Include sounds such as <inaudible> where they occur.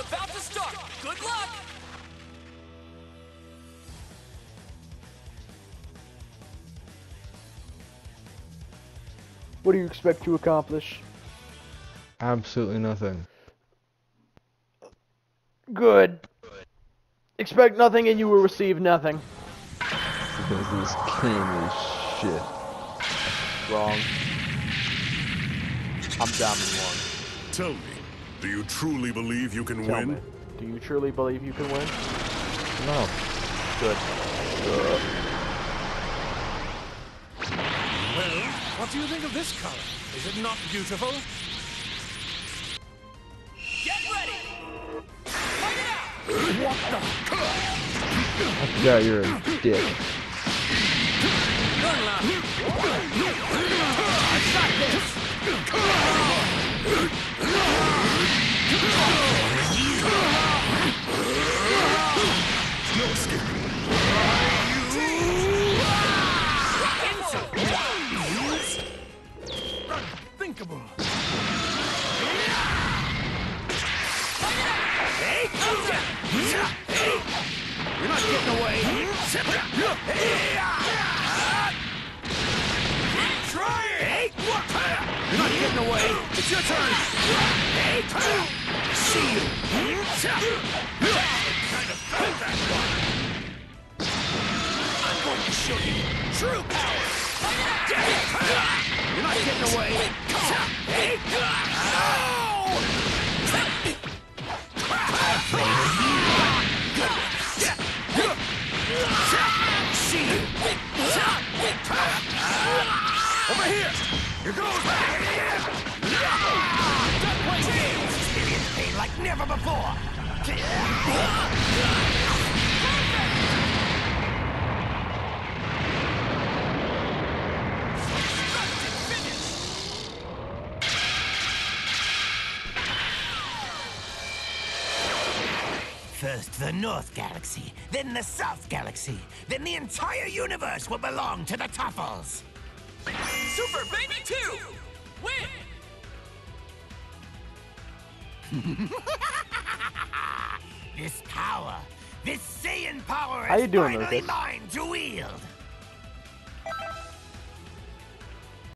about to start. Good luck. What do you expect to accomplish? Absolutely nothing. Good. Expect nothing and you will receive nothing. Because this game is shit. Wrong. I'm down one. Tell me, do you truly believe you can Tell win? me, do you truly believe you can win? No. Good. Good. Well, what do you think of this color? Is it not beautiful? Get ready. Fight it out. What the? Yeah, you're a dick. Unthinkable. You're not getting away. Try it. You're not getting away. It's your turn. See you. Kind of felt that one. I'm going to show you true power. You're not getting away. Here. Goes. Play games. Experience pain like never before. First the North Galaxy, then the South Galaxy, then the entire universe will belong to the Tuffles. Super Baby 2! Win! <laughs> This power, this Saiyan power How is you doing, finally Lucas? mine to wield.